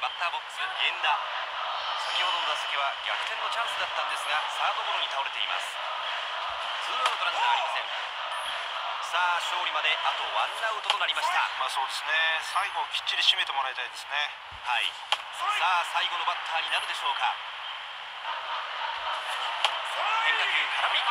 バッターボックス源田。先ほどの打席は逆転のチャンスだったんですがサードゴロに倒れています。ツーアウトランナーありません。さあ勝利まであとワンアウトとなりました。まあそうですね。最後きっちり締めてもらいたいですね。はい。さあ最後のバッターになるでしょうか。変化球空振り。